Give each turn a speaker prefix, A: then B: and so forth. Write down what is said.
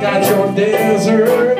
A: got your desert.